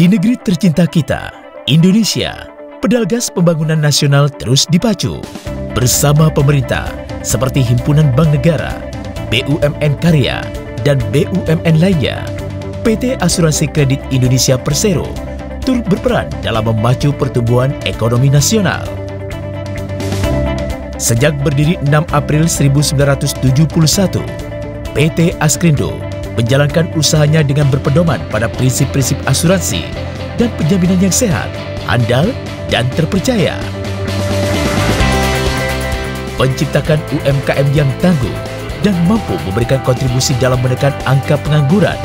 Di negeri tercinta kita, Indonesia, pedal gas pembangunan nasional terus dipacu. Bersama pemerintah, seperti Himpunan Bank Negara, BUMN Karya, dan BUMN lainnya, PT Asuransi Kredit Indonesia Persero turut berperan dalam memacu pertumbuhan ekonomi nasional. Sejak berdiri 6 April 1971, PT Askrindo menjalankan usahanya dengan berpedoman pada prinsip-prinsip asuransi dan penjaminan yang sehat, andal, dan terpercaya. Menciptakan UMKM yang tangguh dan mampu memberikan kontribusi dalam menekan angka pengangguran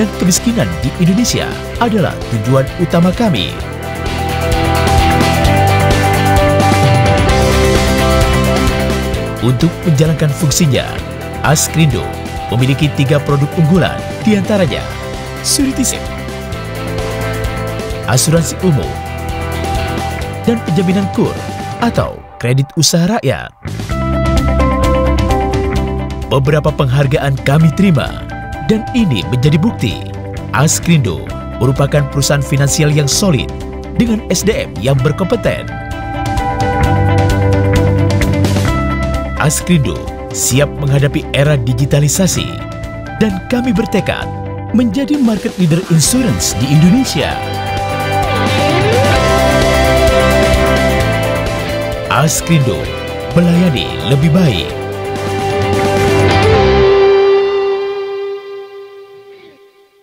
dan kemiskinan di Indonesia adalah tujuan utama kami. Untuk menjalankan fungsinya, Askrindo memiliki tiga produk unggulan, di antaranya Suritisim, asuransi umum, dan penjaminan kur atau kredit usaha rakyat. Beberapa penghargaan kami terima dan ini menjadi bukti Askrindo merupakan perusahaan finansial yang solid dengan SDM yang berkompeten. Askrindo siap menghadapi era digitalisasi dan kami bertekad menjadi market leader insurance di Indonesia. Askrindo melayani lebih baik.